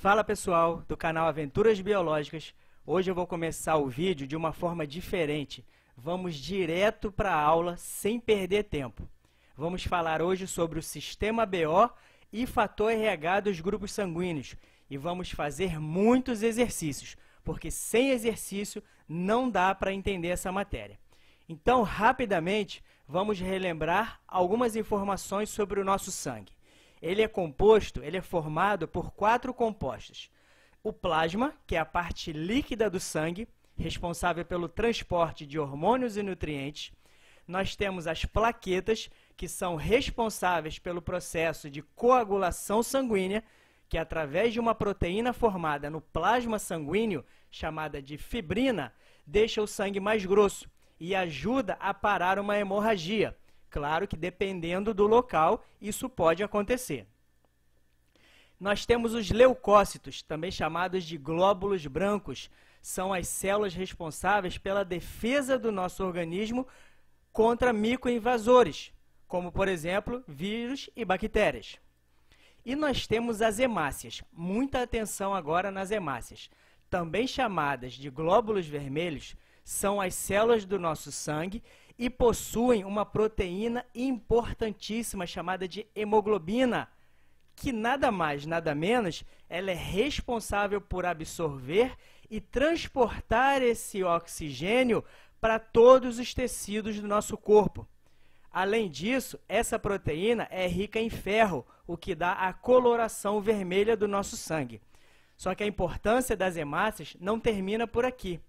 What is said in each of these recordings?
Fala pessoal do canal Aventuras Biológicas. Hoje eu vou começar o vídeo de uma forma diferente. Vamos direto para a aula sem perder tempo. Vamos falar hoje sobre o sistema BO e fator RH dos grupos sanguíneos e vamos fazer muitos exercícios, porque sem exercício não dá para entender essa matéria. Então, rapidamente, vamos relembrar algumas informações sobre o nosso sangue. Ele é composto, ele é formado por quatro compostos. O plasma, que é a parte líquida do sangue, responsável pelo transporte de hormônios e nutrientes. Nós temos as plaquetas, que são responsáveis pelo processo de coagulação sanguínea, que através de uma proteína formada no plasma sanguíneo, chamada de fibrina, deixa o sangue mais grosso e ajuda a parar uma hemorragia. Claro que dependendo do local, isso pode acontecer. Nós temos os leucócitos, também chamados de glóbulos brancos. São as células responsáveis pela defesa do nosso organismo contra microinvasores, como, por exemplo, vírus e bactérias. E nós temos as hemácias. Muita atenção agora nas hemácias. Também chamadas de glóbulos vermelhos, são as células do nosso sangue e possuem uma proteína importantíssima chamada de hemoglobina, que nada mais, nada menos, ela é responsável por absorver e transportar esse oxigênio para todos os tecidos do nosso corpo. Além disso, essa proteína é rica em ferro, o que dá a coloração vermelha do nosso sangue. Só que a importância das hemácias não termina por aqui.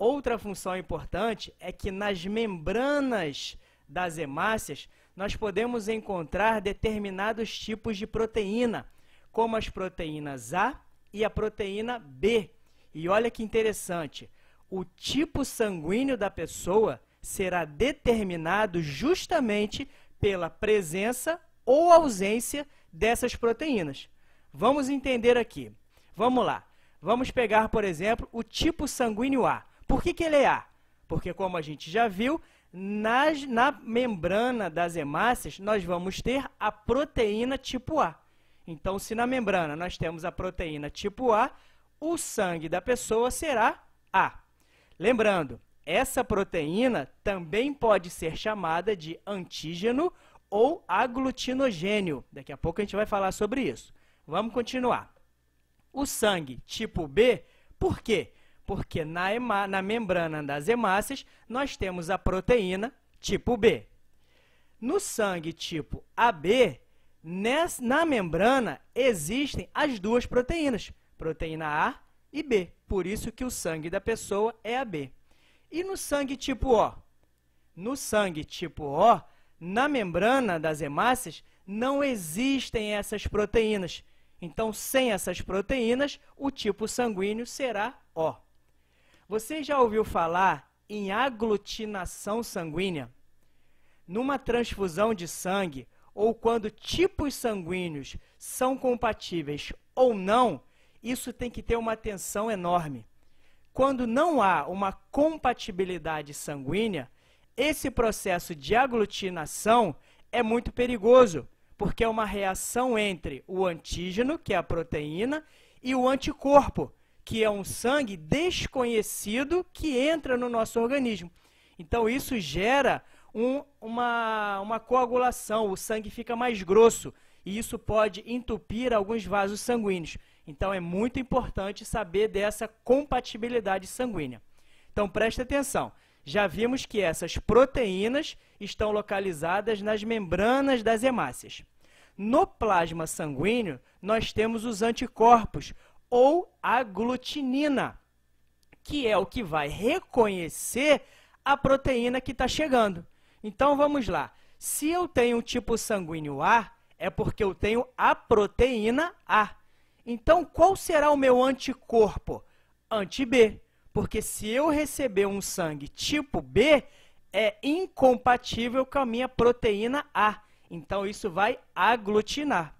Outra função importante é que nas membranas das hemácias nós podemos encontrar determinados tipos de proteína, como as proteínas A e a proteína B. E olha que interessante, o tipo sanguíneo da pessoa será determinado justamente pela presença ou ausência dessas proteínas. Vamos entender aqui. Vamos lá. Vamos pegar, por exemplo, o tipo sanguíneo A. Por que, que ele é A? Porque, como a gente já viu, nas, na membrana das hemácias, nós vamos ter a proteína tipo A. Então, se na membrana nós temos a proteína tipo A, o sangue da pessoa será A. Lembrando, essa proteína também pode ser chamada de antígeno ou aglutinogênio. Daqui a pouco a gente vai falar sobre isso. Vamos continuar. O sangue tipo B, por quê? Porque na, ema, na membrana das hemácias nós temos a proteína tipo B. No sangue tipo AB, nessa, na membrana existem as duas proteínas, proteína A e B. Por isso que o sangue da pessoa é AB. E no sangue tipo O? No sangue tipo O, na membrana das hemácias, não existem essas proteínas. Então, sem essas proteínas, o tipo sanguíneo será O. Você já ouviu falar em aglutinação sanguínea? Numa transfusão de sangue, ou quando tipos sanguíneos são compatíveis ou não, isso tem que ter uma atenção enorme. Quando não há uma compatibilidade sanguínea, esse processo de aglutinação é muito perigoso, porque é uma reação entre o antígeno, que é a proteína, e o anticorpo, que é um sangue desconhecido que entra no nosso organismo. Então, isso gera um, uma, uma coagulação, o sangue fica mais grosso e isso pode entupir alguns vasos sanguíneos. Então, é muito importante saber dessa compatibilidade sanguínea. Então, preste atenção. Já vimos que essas proteínas estão localizadas nas membranas das hemácias. No plasma sanguíneo, nós temos os anticorpos, ou aglutinina, que é o que vai reconhecer a proteína que está chegando. Então, vamos lá. Se eu tenho um tipo sanguíneo A, é porque eu tenho a proteína A. Então, qual será o meu anticorpo? Anti-B. Porque se eu receber um sangue tipo B, é incompatível com a minha proteína A. Então, isso vai aglutinar.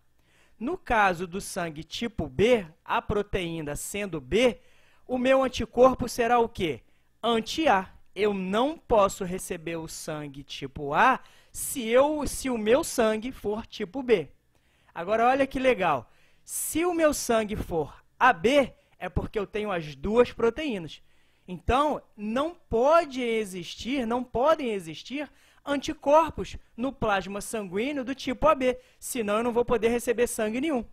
No caso do sangue tipo B, a proteína sendo B, o meu anticorpo será o quê? Anti-A. Eu não posso receber o sangue tipo A se, eu, se o meu sangue for tipo B. Agora, olha que legal. Se o meu sangue for AB, é porque eu tenho as duas proteínas. Então, não pode existir, não podem existir anticorpos no plasma sanguíneo do tipo AB, senão eu não vou poder receber sangue nenhum.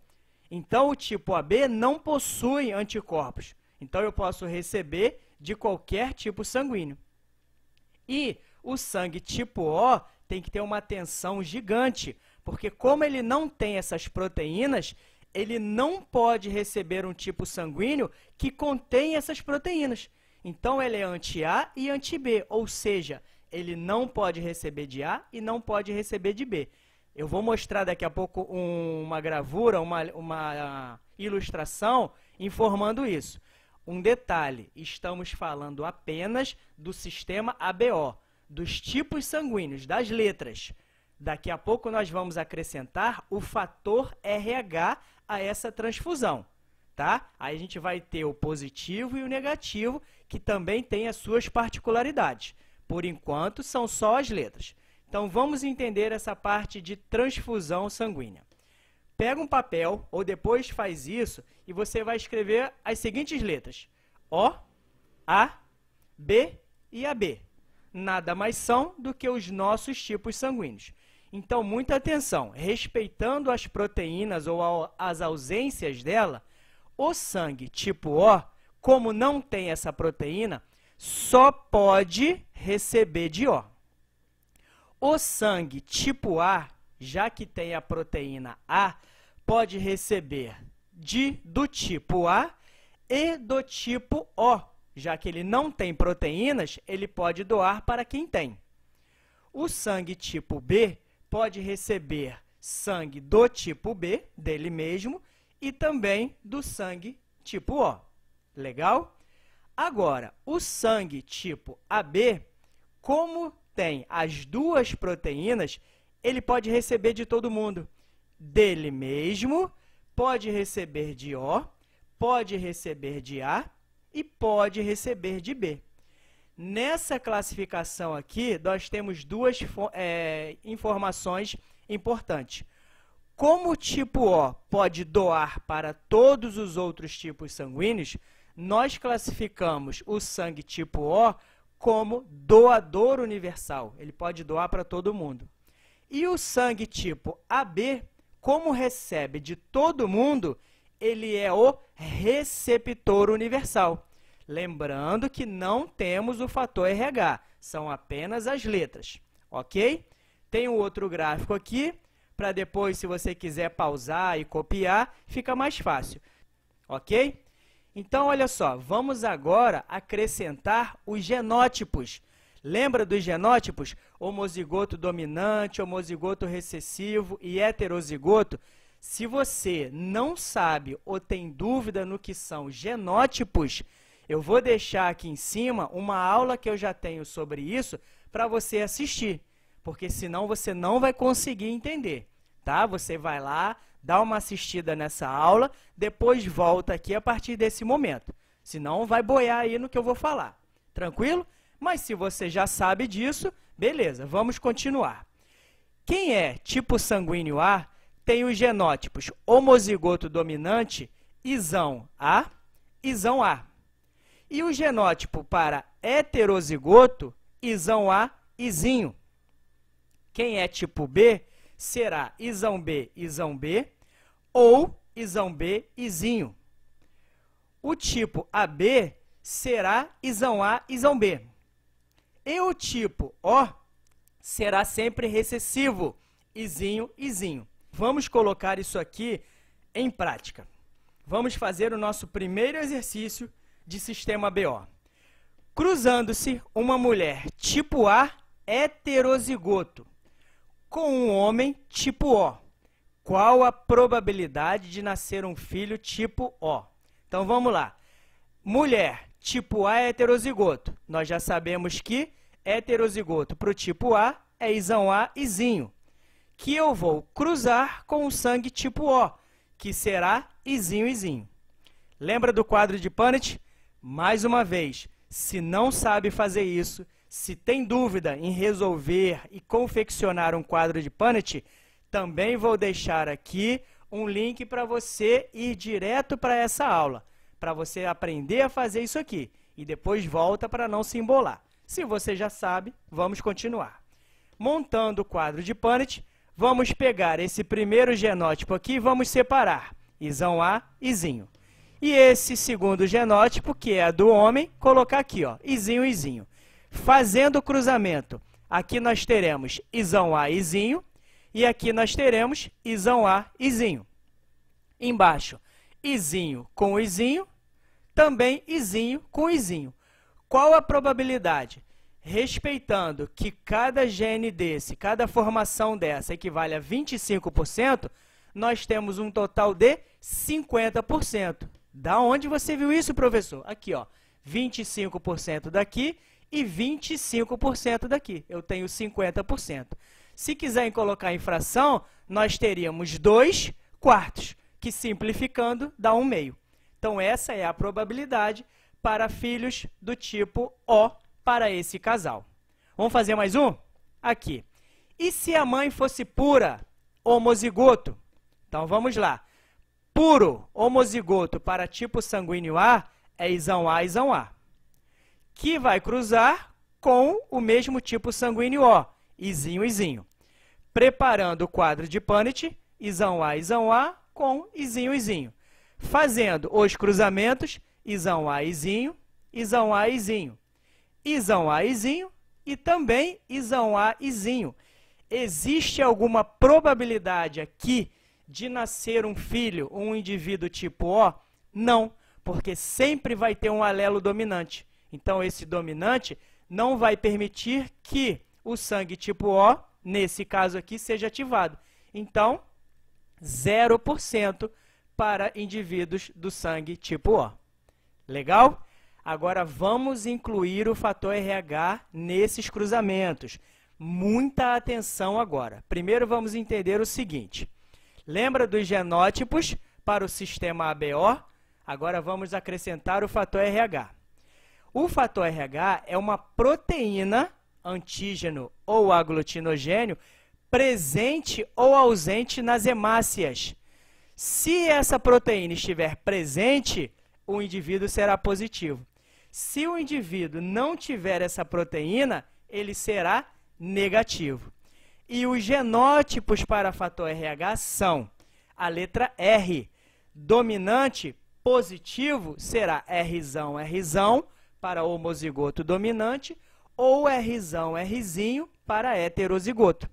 Então, o tipo AB não possui anticorpos. Então, eu posso receber de qualquer tipo sanguíneo. E o sangue tipo O tem que ter uma tensão gigante, porque como ele não tem essas proteínas, ele não pode receber um tipo sanguíneo que contém essas proteínas. Então, ele é anti-A e anti-B, ou seja, ele não pode receber de A e não pode receber de B. Eu vou mostrar daqui a pouco um, uma gravura, uma, uma ilustração informando isso. Um detalhe, estamos falando apenas do sistema ABO, dos tipos sanguíneos, das letras. Daqui a pouco nós vamos acrescentar o fator RH a essa transfusão, tá? Aí a gente vai ter o positivo e o negativo, que também tem as suas particularidades. Por enquanto, são só as letras. Então, vamos entender essa parte de transfusão sanguínea. Pega um papel, ou depois faz isso, e você vai escrever as seguintes letras. O, A, B e AB. Nada mais são do que os nossos tipos sanguíneos. Então, muita atenção. Respeitando as proteínas ou as ausências dela, o sangue tipo O, como não tem essa proteína, só pode receber de O. O sangue tipo A, já que tem a proteína A, pode receber de do tipo A e do tipo O. Já que ele não tem proteínas, ele pode doar para quem tem. O sangue tipo B pode receber sangue do tipo B, dele mesmo, e também do sangue tipo O. Legal? Agora, o sangue tipo AB, como tem as duas proteínas, ele pode receber de todo mundo. Dele mesmo, pode receber de O, pode receber de A e pode receber de B. Nessa classificação aqui, nós temos duas é, informações importantes. Como o tipo O pode doar para todos os outros tipos sanguíneos, nós classificamos o sangue tipo O como doador universal. Ele pode doar para todo mundo. E o sangue tipo AB, como recebe de todo mundo, ele é o receptor universal. Lembrando que não temos o fator RH, são apenas as letras, ok? Tem um outro gráfico aqui, para depois, se você quiser pausar e copiar, fica mais fácil, ok? Então, olha só, vamos agora acrescentar os genótipos. Lembra dos genótipos? Homozigoto dominante, homozigoto recessivo e heterozigoto. Se você não sabe ou tem dúvida no que são genótipos, eu vou deixar aqui em cima uma aula que eu já tenho sobre isso para você assistir, porque senão você não vai conseguir entender, tá? Você vai lá, dá uma assistida nessa aula, depois volta aqui a partir desse momento. Senão vai boiar aí no que eu vou falar. Tranquilo? Mas se você já sabe disso, beleza, vamos continuar. Quem é tipo sanguíneo A tem os genótipos homozigoto dominante, isão A, isão A. E o genótipo para heterozigoto, isão A, izinho. Quem é tipo B será isão B, isão B, ou isão B, izinho. O tipo AB será isão A, isão B. E o tipo O será sempre recessivo, izinho, izinho. Vamos colocar isso aqui em prática. Vamos fazer o nosso primeiro exercício de sistema BO. Cruzando-se uma mulher tipo A heterozigoto com um homem tipo O. Qual a probabilidade de nascer um filho tipo O? Então vamos lá. Mulher tipo A é heterozigoto. Nós já sabemos que heterozigoto para o tipo A é isão A izinho. Que eu vou cruzar com o sangue tipo O, que será izinho izinho. Lembra do quadro de Punnett? Mais uma vez, se não sabe fazer isso, se tem dúvida em resolver e confeccionar um quadro de Punnett, também vou deixar aqui um link para você ir direto para essa aula, para você aprender a fazer isso aqui e depois volta para não se embolar. Se você já sabe, vamos continuar. Montando o quadro de Punnett, vamos pegar esse primeiro genótipo aqui e vamos separar isão A, izinho. E esse segundo genótipo, que é do homem, colocar aqui, ó, izinho, izinho. Fazendo o cruzamento, aqui nós teremos isão A, izinho, e aqui nós teremos isão A, izinho. Embaixo, izinho com izinho, também izinho com izinho. Qual a probabilidade? Respeitando que cada gene desse, cada formação dessa equivale a 25%, nós temos um total de 50%. Da onde você viu isso, professor? Aqui, ó, 25% daqui e 25% daqui. Eu tenho 50%. Se quiserem colocar em fração, nós teríamos 2 quartos, que simplificando dá 1 meio. Então, essa é a probabilidade para filhos do tipo O para esse casal. Vamos fazer mais um? Aqui. E se a mãe fosse pura, homozigoto? Então, vamos lá. Puro homozigoto para tipo sanguíneo A é isão A, isão A. Que vai cruzar com o mesmo tipo sanguíneo O, izinho, izinho. Preparando o quadro de Punnett, isão A, isão A, com izinho, izinho. Fazendo os cruzamentos, isão A, izinho, isão A, izinho. Isão A, izinho e também isão A, izinho. Existe alguma probabilidade aqui de nascer um filho, um indivíduo tipo O? Não, porque sempre vai ter um alelo dominante. Então, esse dominante não vai permitir que o sangue tipo O, nesse caso aqui, seja ativado. Então, 0% para indivíduos do sangue tipo O. Legal? Agora, vamos incluir o fator RH nesses cruzamentos. Muita atenção agora. Primeiro, vamos entender o seguinte. Lembra dos genótipos para o sistema ABO? Agora vamos acrescentar o fator RH. O fator RH é uma proteína, antígeno ou aglutinogênio, presente ou ausente nas hemácias. Se essa proteína estiver presente, o indivíduo será positivo. Se o indivíduo não tiver essa proteína, ele será negativo. E os genótipos para fator RH são a letra R. Dominante positivo será Rzão, Rzão para homozigoto dominante ou Rzão, Rzinho para heterozigoto.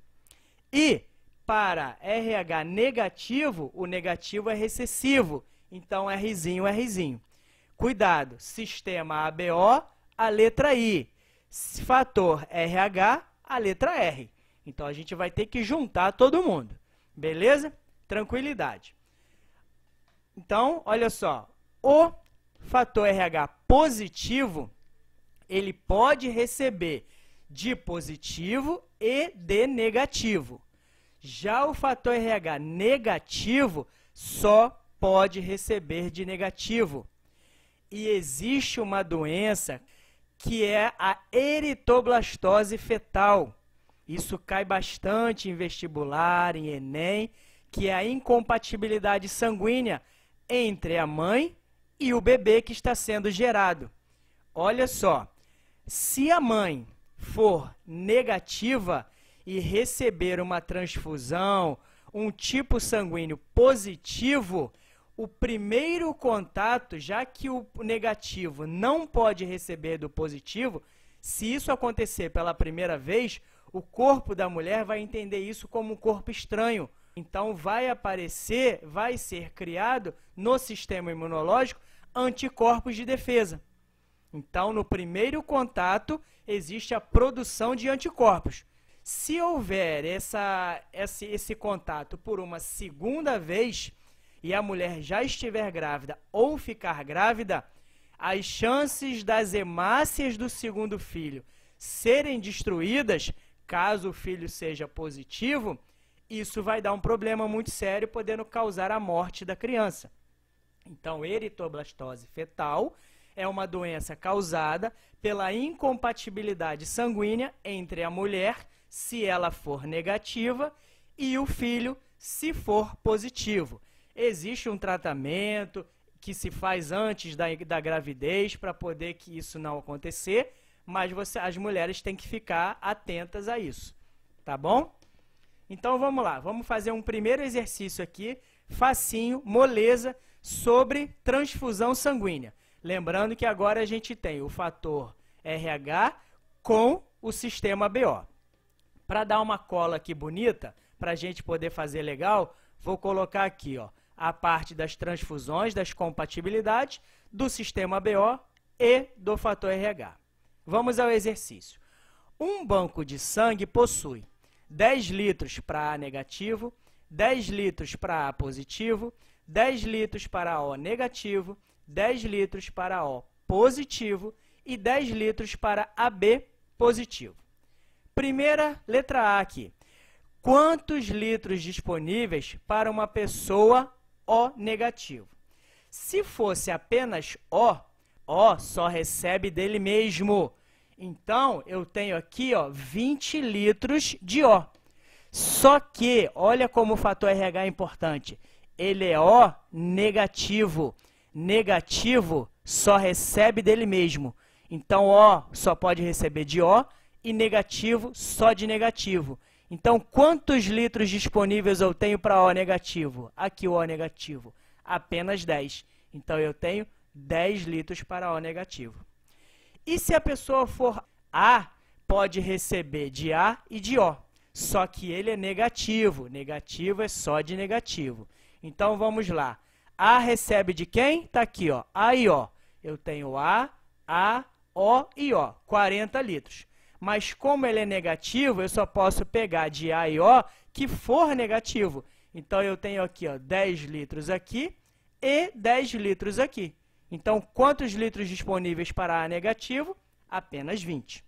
E para RH negativo, o negativo é recessivo, então Rzinho, Rzinho. Cuidado, sistema ABO, a letra I. Fator RH, a letra R. Então, a gente vai ter que juntar todo mundo. Beleza? Tranquilidade. Então, olha só. O fator RH positivo, ele pode receber de positivo e de negativo. Já o fator RH negativo só pode receber de negativo. E existe uma doença que é a eritoblastose fetal. Isso cai bastante em vestibular, em Enem, que é a incompatibilidade sanguínea entre a mãe e o bebê que está sendo gerado. Olha só, se a mãe for negativa e receber uma transfusão, um tipo sanguíneo positivo, o primeiro contato, já que o negativo não pode receber do positivo, se isso acontecer pela primeira vez, o corpo da mulher vai entender isso como um corpo estranho. Então, vai aparecer, vai ser criado no sistema imunológico anticorpos de defesa. Então, no primeiro contato, existe a produção de anticorpos. Se houver essa, esse, esse contato por uma segunda vez e a mulher já estiver grávida ou ficar grávida, as chances das hemácias do segundo filho serem destruídas Caso o filho seja positivo, isso vai dar um problema muito sério, podendo causar a morte da criança. Então, eritoblastose fetal é uma doença causada pela incompatibilidade sanguínea entre a mulher, se ela for negativa, e o filho, se for positivo. Existe um tratamento que se faz antes da, da gravidez para poder que isso não acontecer, mas você, as mulheres têm que ficar atentas a isso, tá bom? Então vamos lá, vamos fazer um primeiro exercício aqui, facinho, moleza, sobre transfusão sanguínea. Lembrando que agora a gente tem o fator RH com o sistema BO. Para dar uma cola aqui bonita, para a gente poder fazer legal, vou colocar aqui ó, a parte das transfusões, das compatibilidades, do sistema BO e do fator RH. Vamos ao exercício. Um banco de sangue possui 10 litros para A negativo, 10 litros para A positivo, 10 litros para O negativo, 10 litros para O positivo e 10 litros para AB positivo. Primeira letra A aqui. Quantos litros disponíveis para uma pessoa O negativo? Se fosse apenas O, O só recebe dele mesmo. Então, eu tenho aqui ó, 20 litros de O. Só que, olha como o fator RH é importante ele é O negativo. Negativo só recebe dele mesmo. Então, O só pode receber de O e negativo só de negativo. Então, quantos litros disponíveis eu tenho para O negativo? Aqui o O negativo, apenas 10. Então, eu tenho 10 litros para O negativo. E se a pessoa for A, pode receber de A e de O. Só que ele é negativo. Negativo é só de negativo. Então vamos lá. A recebe de quem? Está aqui, ó. A e O. Eu tenho A, A, O e O. 40 litros. Mas como ele é negativo, eu só posso pegar de A e O que for negativo. Então eu tenho aqui ó, 10 litros aqui e 10 litros aqui. Então, quantos litros disponíveis para A negativo? Apenas 20.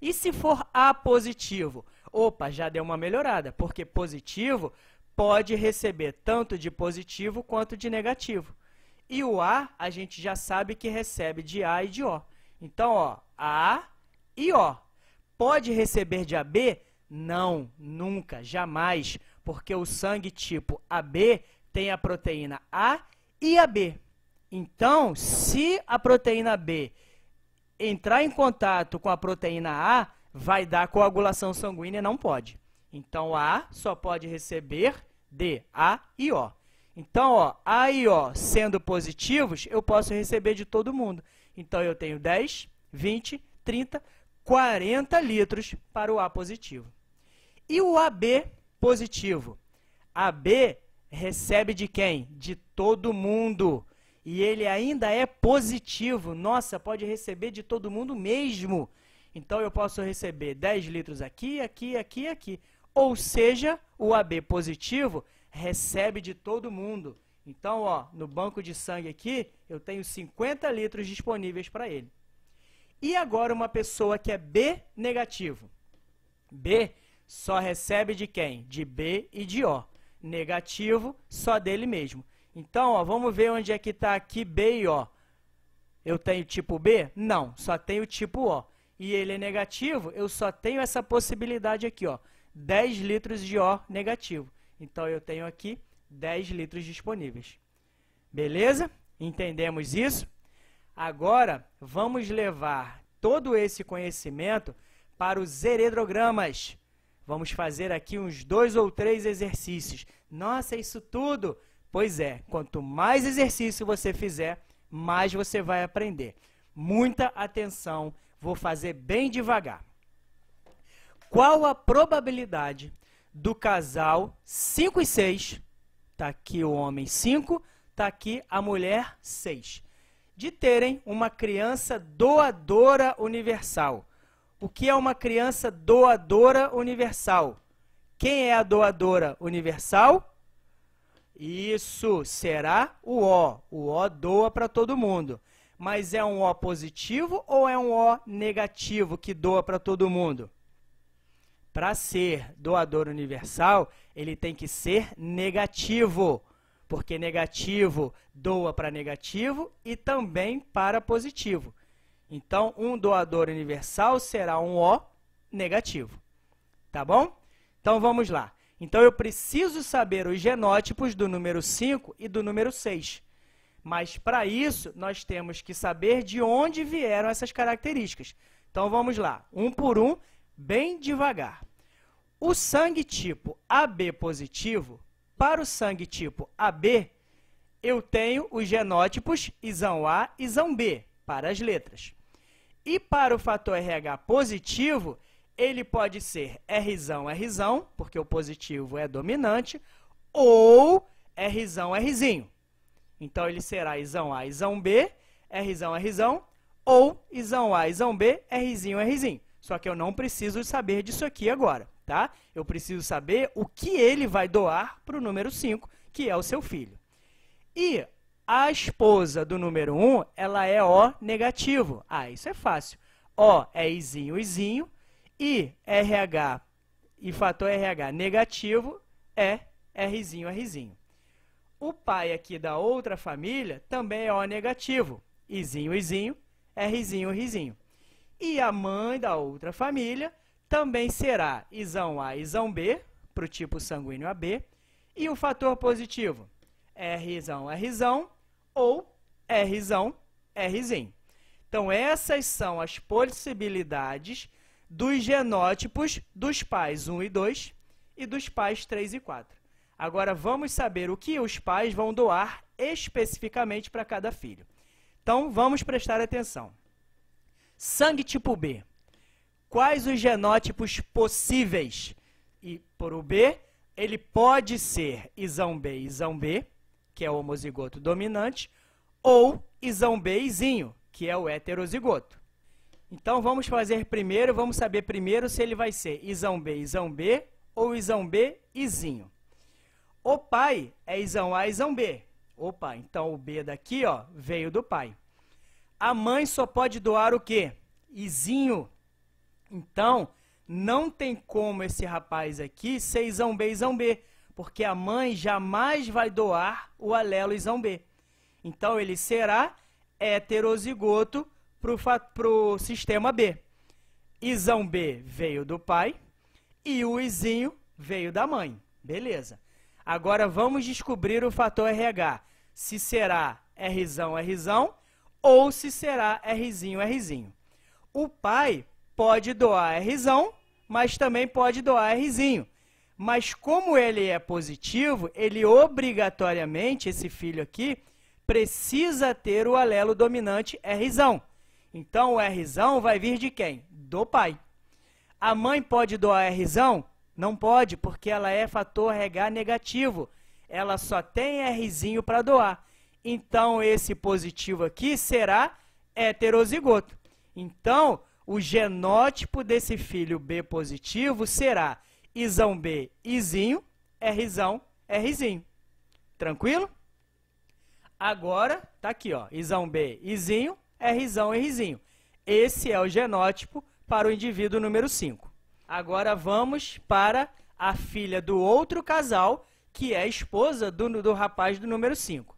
E se for A positivo? Opa, já deu uma melhorada, porque positivo pode receber tanto de positivo quanto de negativo. E o A, a gente já sabe que recebe de A e de O. Então, ó, A e O. Pode receber de AB? Não, nunca, jamais, porque o sangue tipo AB tem a proteína A e AB. Então, se a proteína B entrar em contato com a proteína A, vai dar coagulação sanguínea, não pode. Então, A só pode receber de A e O. Então, ó, A e O sendo positivos, eu posso receber de todo mundo. Então, eu tenho 10, 20, 30, 40 litros para o A positivo. E o AB positivo? AB recebe de quem? De todo mundo. E ele ainda é positivo. Nossa, pode receber de todo mundo mesmo. Então, eu posso receber 10 litros aqui, aqui, aqui, aqui. Ou seja, o AB positivo recebe de todo mundo. Então, ó, no banco de sangue aqui, eu tenho 50 litros disponíveis para ele. E agora uma pessoa que é B negativo. B só recebe de quem? De B e de O. Negativo, só dele mesmo. Então, ó, vamos ver onde é que está aqui B e O. Eu tenho tipo B? Não, só tenho tipo O. E ele é negativo, eu só tenho essa possibilidade aqui, ó. 10 litros de O negativo. Então, eu tenho aqui 10 litros disponíveis. Beleza? Entendemos isso? Agora, vamos levar todo esse conhecimento para os heredrogramas. Vamos fazer aqui uns dois ou três exercícios. Nossa, isso tudo? Pois é, quanto mais exercício você fizer, mais você vai aprender. Muita atenção, vou fazer bem devagar. Qual a probabilidade do casal 5 e 6, está aqui o homem 5, está aqui a mulher 6, de terem uma criança doadora universal. O que é uma criança doadora universal? Quem é a doadora universal? Isso será o O. O O doa para todo mundo. Mas é um O positivo ou é um O negativo que doa para todo mundo? Para ser doador universal, ele tem que ser negativo, porque negativo doa para negativo e também para positivo. Então, um doador universal será um O negativo. Tá bom? Então, vamos lá. Então, eu preciso saber os genótipos do número 5 e do número 6. Mas, para isso, nós temos que saber de onde vieram essas características. Então, vamos lá, um por um, bem devagar. O sangue tipo AB positivo, para o sangue tipo AB, eu tenho os genótipos isão A e isão B, para as letras. E para o fator RH positivo, ele pode ser Rzão, Rzão, porque o positivo é dominante, ou Rzão, Rzinho. Então, ele será isão A, isão B, Rzão, Rzão, ou isão A, isão B, Rzinho, Rzinho. Só que eu não preciso saber disso aqui agora, tá? Eu preciso saber o que ele vai doar para o número 5, que é o seu filho. E a esposa do número 1, ela é O negativo. Ah, isso é fácil. O é Izinho, Izinho, e RH e fator RH negativo é Rzinho, Rzinho. O pai aqui da outra família também é O negativo. Izinho, Izinho, Rzinho, Rzinho. E a mãe da outra família também será Isão A, Isão B, para o tipo sanguíneo AB. E o fator positivo, Rzão, Rzão ou Rzão, Rzinho. Então, essas são as possibilidades dos genótipos dos pais 1 e 2 e dos pais 3 e 4. Agora, vamos saber o que os pais vão doar especificamente para cada filho. Então, vamos prestar atenção. Sangue tipo B. Quais os genótipos possíveis? E por o B, ele pode ser isão B, isão B, que é o homozigoto dominante, ou isão B, izinho, que é o heterozigoto. Então, vamos fazer primeiro, vamos saber primeiro se ele vai ser isão B, isão B ou isão B, izinho. O pai é isão A, isão B. Opa, então o B daqui ó, veio do pai. A mãe só pode doar o quê? Izinho. Então, não tem como esse rapaz aqui ser isão B, isão B, porque a mãe jamais vai doar o alelo isão B. Então, ele será heterozigoto para o sistema B. Isão B veio do pai e o izinho veio da mãe. Beleza. Agora vamos descobrir o fator RH. Se será Rzão, Rzão ou se será Rzinho, Rzinho. O pai pode doar Rzão, mas também pode doar Rzinho. Mas como ele é positivo, ele obrigatoriamente, esse filho aqui, precisa ter o alelo dominante Rzão. Então, o Rzão vai vir de quem? Do pai. A mãe pode doar Rzão? Não pode, porque ela é fator RH negativo. Ela só tem Rzinho para doar. Então, esse positivo aqui será heterozigoto. Então, o genótipo desse filho B positivo será Isão B, Izinho, Rzão, Rzinho. Tranquilo? Agora, tá aqui, ó, Isão B, Izinho, Rzão Rzinho. Esse é o genótipo para o indivíduo número 5. Agora vamos para a filha do outro casal, que é a esposa do, do rapaz do número 5.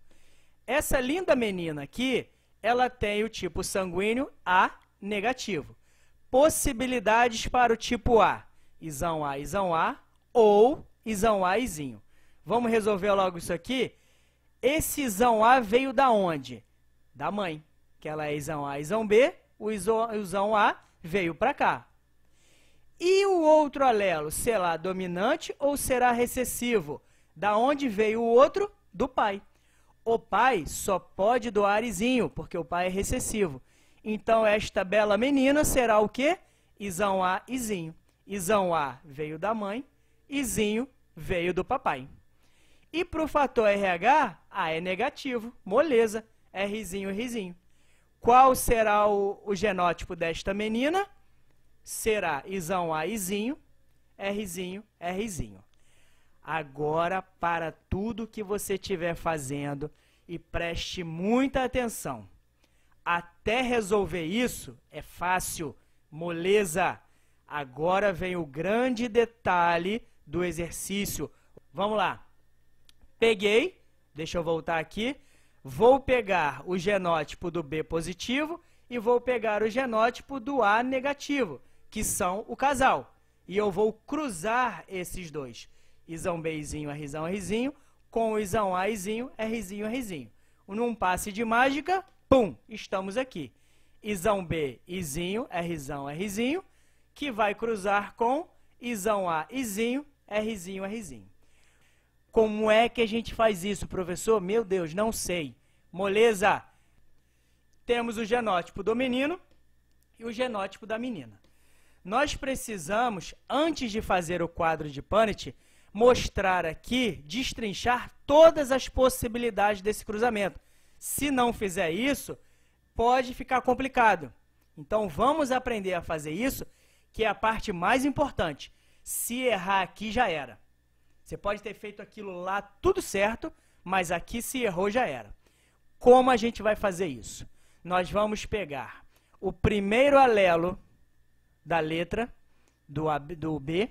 Essa linda menina aqui, ela tem o tipo sanguíneo A negativo. Possibilidades para o tipo A, isão A, isão A, ou isão A, izinho. Vamos resolver logo isso aqui? Esse isão A veio da onde? Da mãe que ela é isão A, isão B, o isão A veio para cá. E o outro alelo, será dominante ou será recessivo? Da onde veio o outro? Do pai. O pai só pode doar izinho, porque o pai é recessivo. Então, esta bela menina será o quê? Isão A, izinho. Isão A veio da mãe, izinho veio do papai. E para o fator RH, A é negativo, moleza, Rzinho, Rzinho. Qual será o, o genótipo desta menina? Será isão A, izinho, Rzinho, Rzinho. Agora, para tudo que você estiver fazendo, e preste muita atenção. Até resolver isso é fácil, moleza. Agora vem o grande detalhe do exercício. Vamos lá. Peguei, deixa eu voltar aqui vou pegar o genótipo do B positivo e vou pegar o genótipo do A negativo, que são o casal. E eu vou cruzar esses dois. Isão B, Izinho, Rzão, Rzinho, com o Isão A, Izinho, Rzinho, Rzinho. Num passe de mágica, pum, estamos aqui. Isão B, Izinho, Rzão, Rzinho, que vai cruzar com Isão A, Izinho, Rzinho, Rzinho. Como é que a gente faz isso, professor? Meu Deus, não sei. Moleza! Temos o genótipo do menino e o genótipo da menina. Nós precisamos, antes de fazer o quadro de Punnett, mostrar aqui, destrinchar todas as possibilidades desse cruzamento. Se não fizer isso, pode ficar complicado. Então, vamos aprender a fazer isso, que é a parte mais importante. Se errar aqui, já era. Você pode ter feito aquilo lá tudo certo, mas aqui se errou, já era. Como a gente vai fazer isso? Nós vamos pegar o primeiro alelo da letra do, A, do B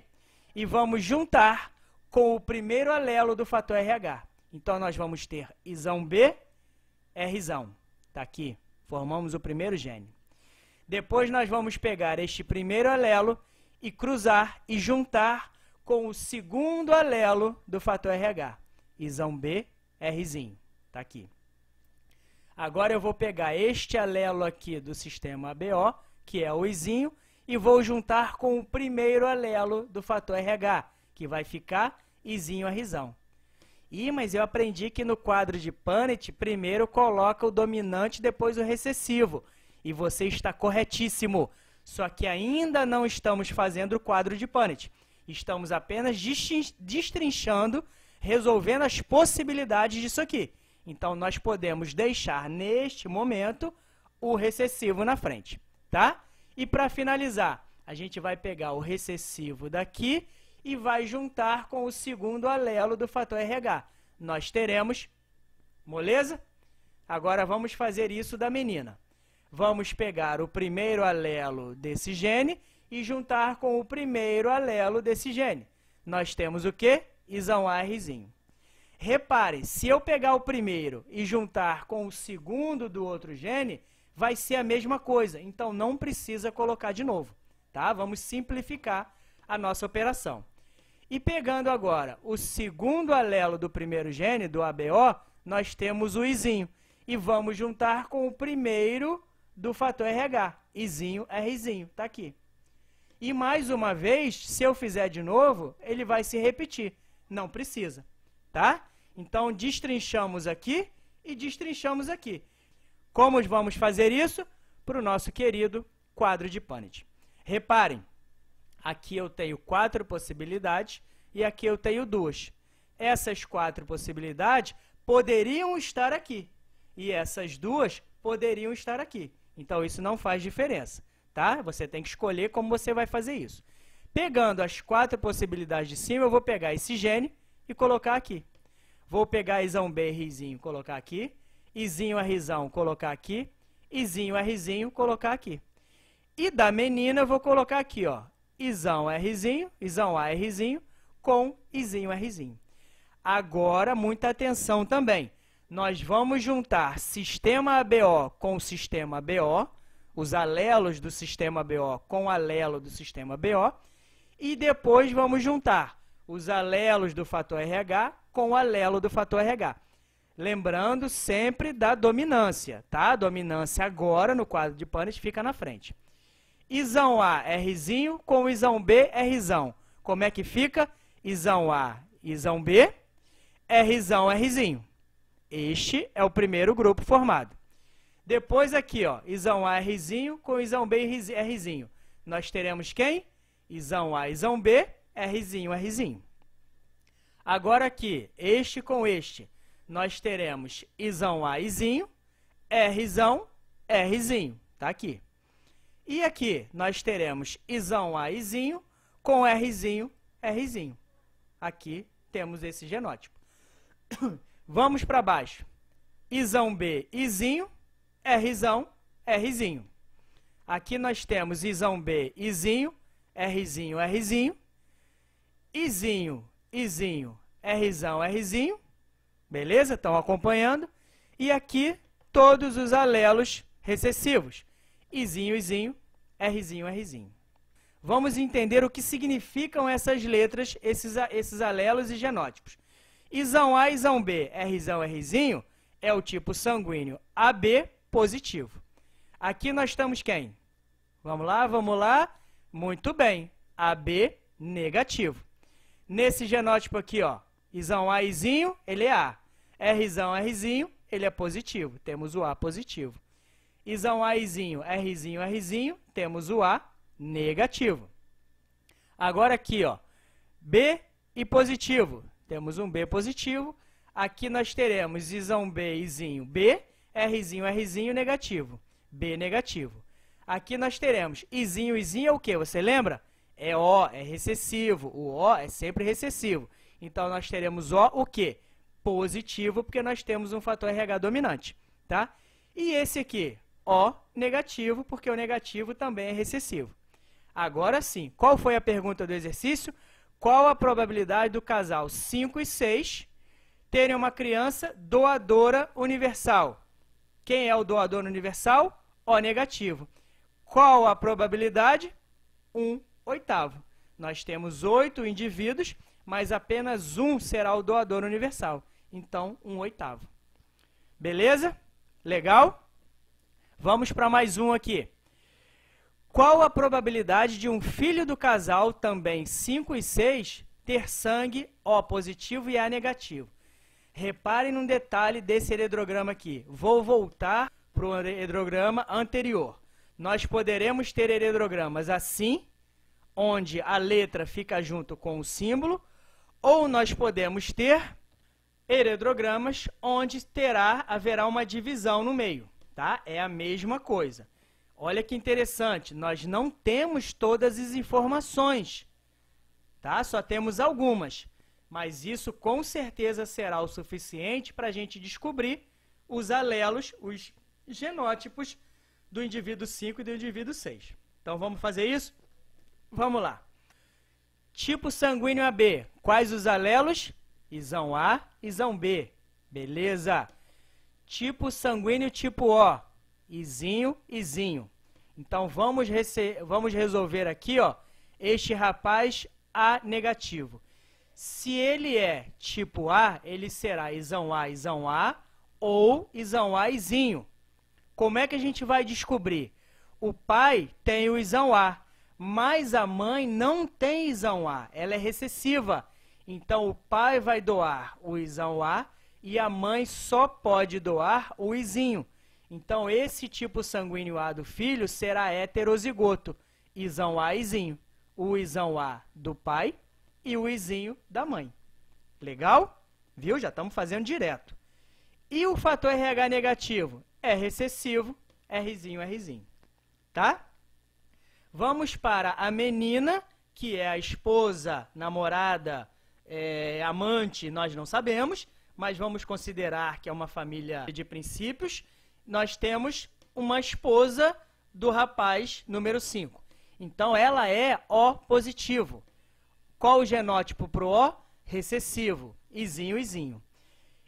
e vamos juntar com o primeiro alelo do fator RH. Então, nós vamos ter isão B, Rzão. Está aqui. Formamos o primeiro gene. Depois, nós vamos pegar este primeiro alelo e cruzar e juntar com o segundo alelo do fator RH. Isão B, Rzinho. Está aqui. Agora, eu vou pegar este alelo aqui do sistema ABO, que é o Izinho, e vou juntar com o primeiro alelo do fator RH, que vai ficar Izinho Rzão. Ih, mas eu aprendi que no quadro de Punnett, primeiro coloca o dominante, depois o recessivo. E você está corretíssimo. Só que ainda não estamos fazendo o quadro de Punnett. Estamos apenas destrinchando, resolvendo as possibilidades disso aqui. Então, nós podemos deixar, neste momento, o recessivo na frente, tá? E para finalizar, a gente vai pegar o recessivo daqui e vai juntar com o segundo alelo do fator RH. Nós teremos, moleza? Agora vamos fazer isso da menina. Vamos pegar o primeiro alelo desse gene e juntar com o primeiro alelo desse gene. Nós temos o quê? Isão Rzinho. Repare, se eu pegar o primeiro e juntar com o segundo do outro gene, vai ser a mesma coisa. Então, não precisa colocar de novo. Tá? Vamos simplificar a nossa operação. E pegando agora o segundo alelo do primeiro gene, do ABO, nós temos o izinho. E vamos juntar com o primeiro do fator RH. Izinho, Rzinho, está aqui. E mais uma vez, se eu fizer de novo, ele vai se repetir. Não precisa, tá? Então, destrinchamos aqui e destrinchamos aqui. Como vamos fazer isso? Para o nosso querido quadro de Punnett. Reparem, Aqui eu tenho quatro possibilidades e aqui eu tenho duas. Essas quatro possibilidades poderiam estar aqui e essas duas poderiam estar aqui. Então, isso não faz diferença, tá? Você tem que escolher como você vai fazer isso. Pegando as quatro possibilidades de cima, eu vou pegar esse gene e colocar aqui. Vou pegar isão B, Rzinho, colocar aqui. Izinho, Rzão, colocar aqui. Izinho, Rzinho, colocar aqui. E da menina, eu vou colocar aqui, ó, Isão Rzinho, Isão A Rzinho, com Izinho Rzinho. Agora, muita atenção também. Nós vamos juntar sistema ABO com sistema BO, os alelos do sistema BO com alelo do sistema BO, e depois vamos juntar os alelos do fator RH com o alelo do fator RH. Lembrando sempre da dominância, tá? A dominância agora, no quadro de Punnett, fica na frente. Isão A, Rzinho, com Isão B, Rzão. Como é que fica? Isão A, Isão B, Rzão, Rzinho. Este é o primeiro grupo formado. Depois aqui, ó, Isão A, Rzinho, com Isão B, Rzinho. Nós teremos quem? Isão A, Isão B, Rzinho, Rzinho. Agora aqui, este com este, nós teremos Isão A, Izinho, Rzão, Rzinho. Tá aqui. E aqui nós teremos Isão A, Izinho, com Rzinho, Rzinho. Aqui temos esse genótipo. Vamos para baixo. Isão B, Izinho, Rzão, Rzinho. Aqui nós temos Isão B, Izinho, Rzinho, Rzinho. Izinho, Izinho, Rzão, Rzinho. Beleza? Estão acompanhando? E aqui todos os alelos recessivos. Izinho, Izinho, Rzinho, Rzinho. vamos entender o que significam essas letras, esses, esses alelos e genótipos. Isão A, Isão B, Rzão, Rzinho, é o tipo sanguíneo AB positivo. Aqui nós estamos quem? Vamos lá, vamos lá. Muito bem. AB negativo. Nesse genótipo aqui, ó, Isão A, Izinho, ele é A. Rzão, Rzinho, ele é positivo. Temos o A positivo. Isão A, Izinho, Rzinho, Rzinho, temos o A negativo. Agora aqui, ó, B e positivo. Temos um B positivo. Aqui nós teremos Isão B, Izinho, B, Rzinho, Rzinho, negativo. B negativo. Aqui nós teremos Izinho, Izinho é o que? Você lembra? É O, é recessivo. O O é sempre recessivo. Então, nós teremos O o quê? Positivo, porque nós temos um fator RH dominante, tá? E esse aqui, O negativo, porque o negativo também é recessivo. Agora sim, qual foi a pergunta do exercício? Qual a probabilidade do casal 5 e 6 terem uma criança doadora universal? Quem é o doador universal? O negativo. Qual a probabilidade? 1 oitavo. Nós temos oito indivíduos, mas apenas um será o doador universal. Então, um oitavo. Beleza? Legal? Vamos para mais um aqui. Qual a probabilidade de um filho do casal, também 5 e 6, ter sangue O positivo e A negativo? Reparem num detalhe desse heredrograma aqui. Vou voltar para o heredrograma anterior. Nós poderemos ter heredrogramas assim onde a letra fica junto com o símbolo, ou nós podemos ter heredrogramas onde terá haverá uma divisão no meio, tá? É a mesma coisa. Olha que interessante, nós não temos todas as informações, tá? Só temos algumas, mas isso com certeza será o suficiente para a gente descobrir os alelos, os genótipos do indivíduo 5 e do indivíduo 6. Então vamos fazer isso? Vamos lá. Tipo sanguíneo AB. Quais os alelos? Isão A, Isão B. Beleza. Tipo sanguíneo tipo O. Izinho, Izinho. Então, vamos, vamos resolver aqui, ó, este rapaz A negativo. Se ele é tipo A, ele será Isão A, Isão A ou Isão A, Izinho. Como é que a gente vai descobrir? O pai tem o Isão A mas a mãe não tem isão A, ela é recessiva. Então o pai vai doar o isão A e a mãe só pode doar o izinho. Então esse tipo sanguíneo A do filho será heterozigoto, isão A izinho. O isão A do pai e o izinho da mãe. Legal? Viu? Já estamos fazendo direto. E o fator RH negativo? É recessivo, Rzinho, Rzinho. Tá? Vamos para a menina, que é a esposa, namorada, é, amante, nós não sabemos, mas vamos considerar que é uma família de princípios. Nós temos uma esposa do rapaz número 5. Então, ela é O positivo. Qual o genótipo para o O? Recessivo. Izinho, izinho.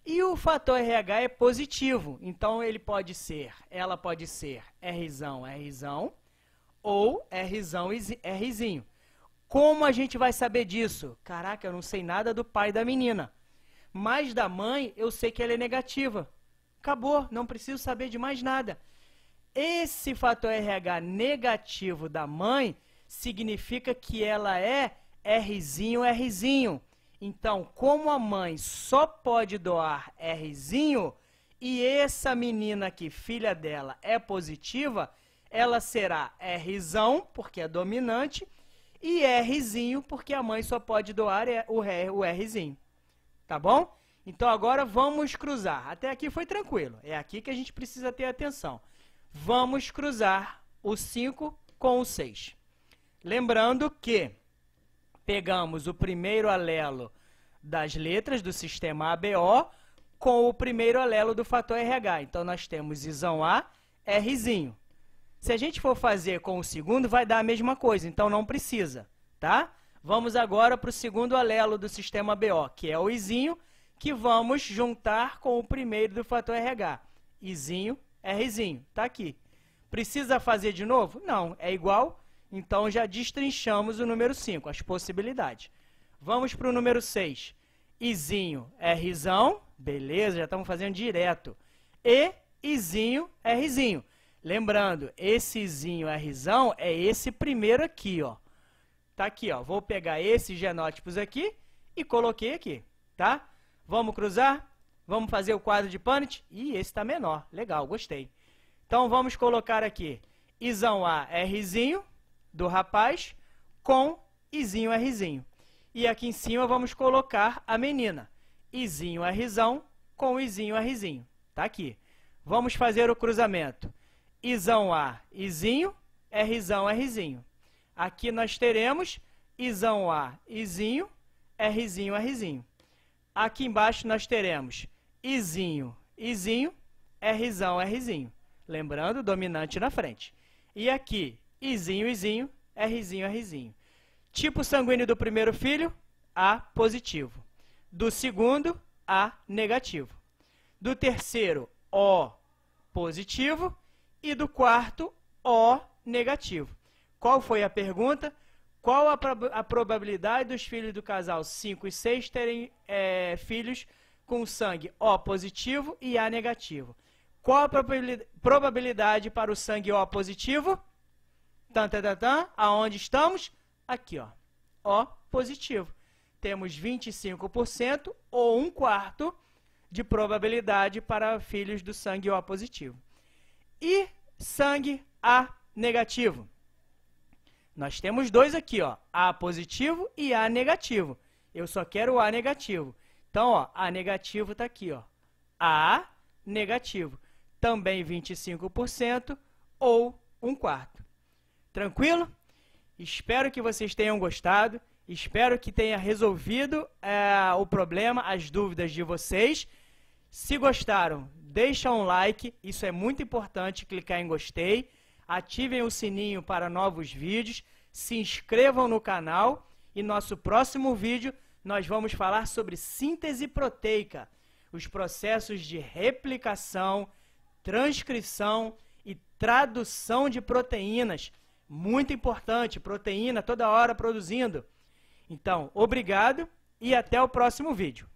E o fator RH é positivo. Então, ele pode ser, ela pode ser Rzão, Rzão, ou Rzão Rzinho. Como a gente vai saber disso? Caraca, eu não sei nada do pai da menina. Mas da mãe, eu sei que ela é negativa. Acabou, não preciso saber de mais nada. Esse fator RH negativo da mãe significa que ela é Rzinho, Rzinho. Então, como a mãe só pode doar Rzinho, e essa menina aqui, filha dela, é positiva, ela será Rzão, porque é dominante, e Rzinho, porque a mãe só pode doar o, R, o Rzinho. Tá bom? Então agora vamos cruzar. Até aqui foi tranquilo. É aqui que a gente precisa ter atenção. Vamos cruzar o 5 com o 6. Lembrando que pegamos o primeiro alelo das letras do sistema ABO com o primeiro alelo do fator RH. Então, nós temos isão A, Rzinho. Se a gente for fazer com o segundo, vai dar a mesma coisa, então não precisa, tá? Vamos agora para o segundo alelo do sistema BO, que é o izinho, que vamos juntar com o primeiro do fator RH. Izinho, Rzinho, tá aqui. Precisa fazer de novo? Não, é igual. Então, já destrinchamos o número 5, as possibilidades. Vamos para o número 6. Izinho, Rzão. Beleza, já estamos fazendo direto. E Izinho, Rzinho. Lembrando, esse Izinho, Rzão, é esse primeiro aqui, ó. Tá aqui, ó. Vou pegar esses genótipos aqui e coloquei aqui, tá? Vamos cruzar? Vamos fazer o quadro de Punnett? Ih, esse está menor. Legal, gostei. Então, vamos colocar aqui Izão A, Rzinho, do rapaz, com Izinho, Rzinho. E aqui em cima vamos colocar a menina. Izinho, Rzão, com Izinho, Rzinho. Tá aqui. Vamos fazer o cruzamento. Izão A, Izinho, Rzão, Rzinho. Aqui nós teremos Izão A, Izinho, Rzinho, Rzinho. Aqui embaixo nós teremos Izinho, Izinho, Rzão, Rzinho. Lembrando, dominante na frente. E aqui, Izinho, Izinho, Rzinho, Rzinho. Tipo sanguíneo do primeiro filho, A positivo. Do segundo, A negativo. Do terceiro, O positivo. E do quarto, O negativo. Qual foi a pergunta? Qual a, a probabilidade dos filhos do casal 5 e 6 terem é, filhos com sangue O positivo e A negativo? Qual a probabilidade para o sangue O positivo? Tan, tan, tan, tan. Aonde estamos? Aqui, ó. O positivo. Temos 25% ou um quarto de probabilidade para filhos do sangue O positivo. E sangue A negativo? Nós temos dois aqui, ó, A positivo e A negativo. Eu só quero o A negativo. Então, ó, A negativo está aqui, ó. A negativo. Também 25% ou um quarto. Tranquilo? Espero que vocês tenham gostado. Espero que tenha resolvido é, o problema, as dúvidas de vocês. Se gostaram, deixa um like. Isso é muito importante, clicar em gostei ativem o sininho para novos vídeos, se inscrevam no canal e nosso próximo vídeo nós vamos falar sobre síntese proteica, os processos de replicação, transcrição e tradução de proteínas. Muito importante, proteína toda hora produzindo. Então, obrigado e até o próximo vídeo.